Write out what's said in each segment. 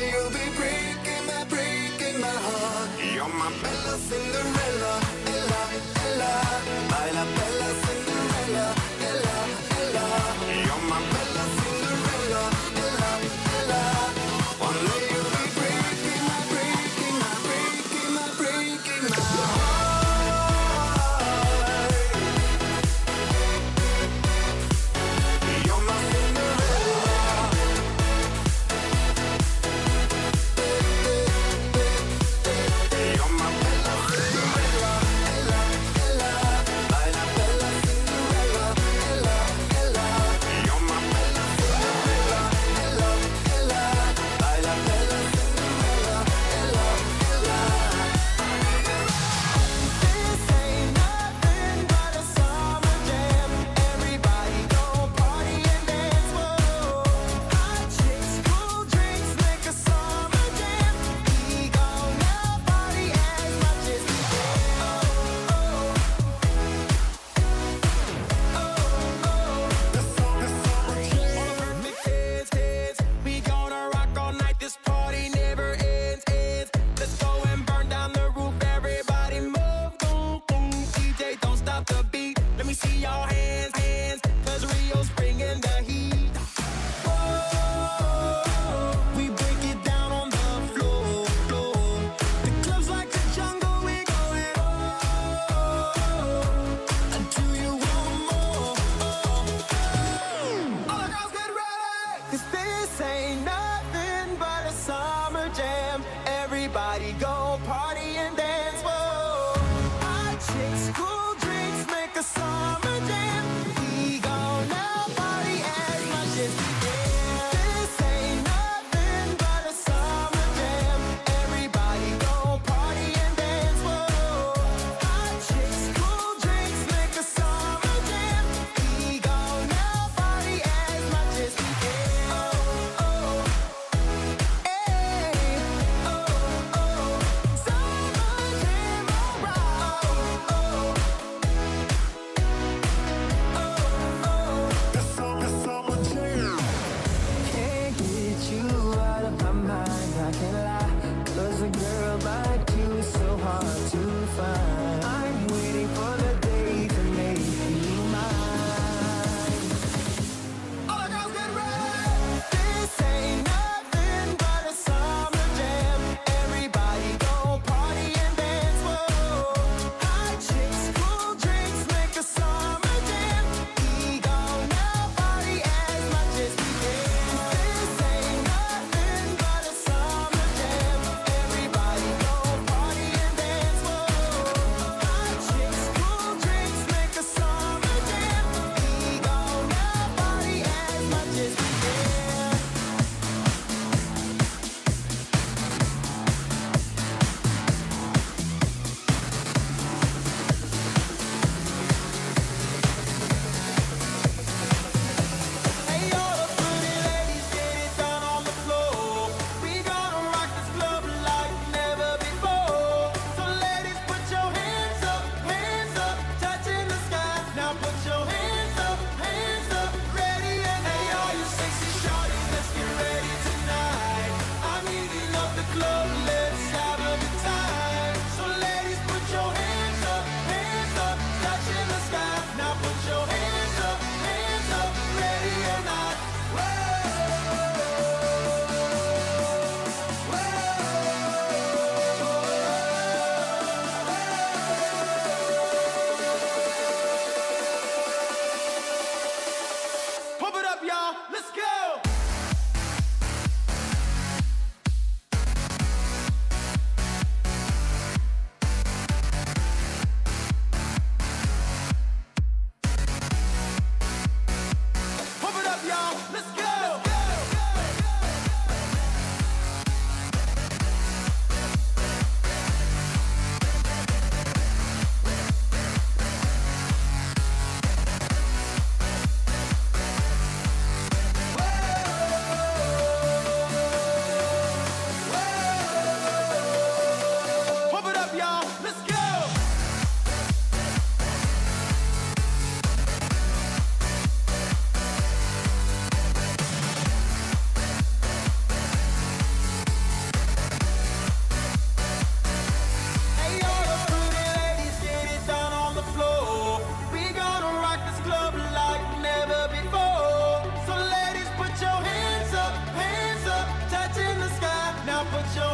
whoa. One jam. Everybody go party and dance. Whoa, I chicks, cool drinks, make a summer jam. but you.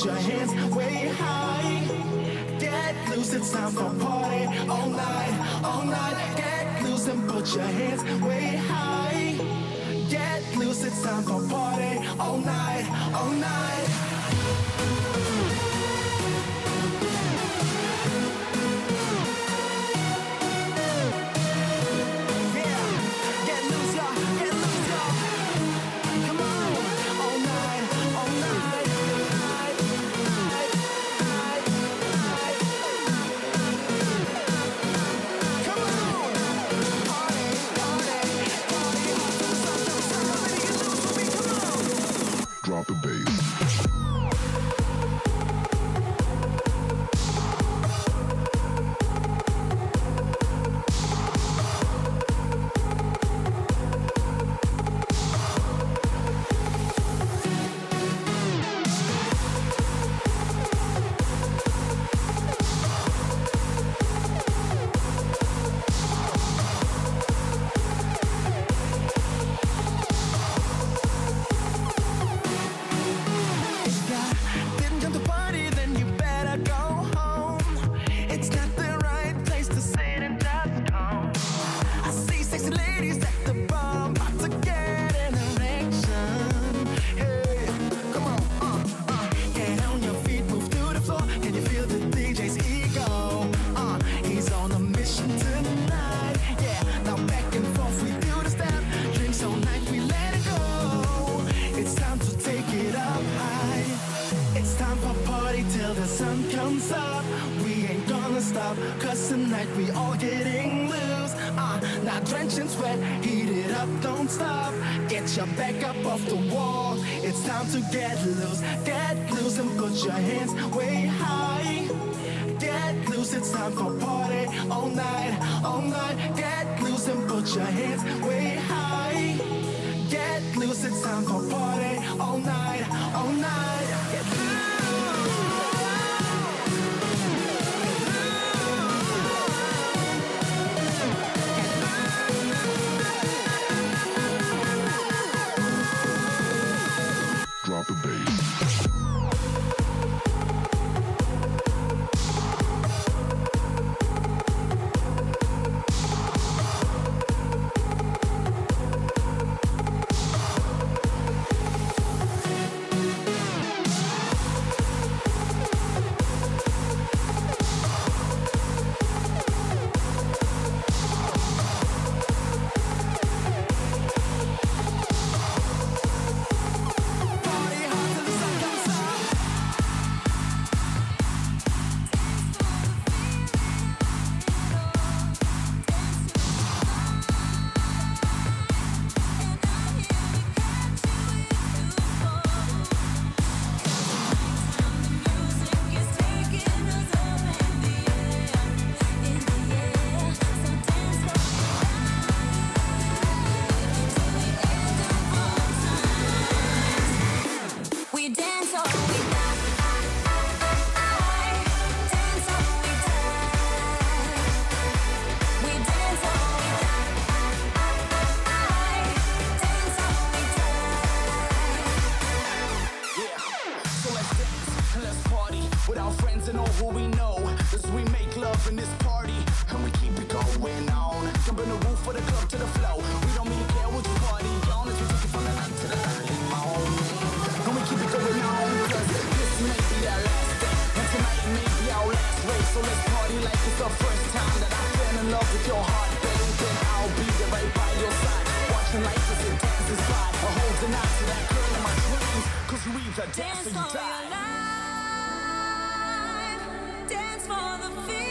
Put your hands way high. Get loose, it's time for party all night, all night. Get loose and put your hands way high. Get loose, it's time for party all night, all night. time to get loose, get loose and put your hands way high. Get loose, it's time for party all night, all night. Get loose and put your hands way high. Get loose, it's time for party all night, all night. To dance till you die. Dance for the fear.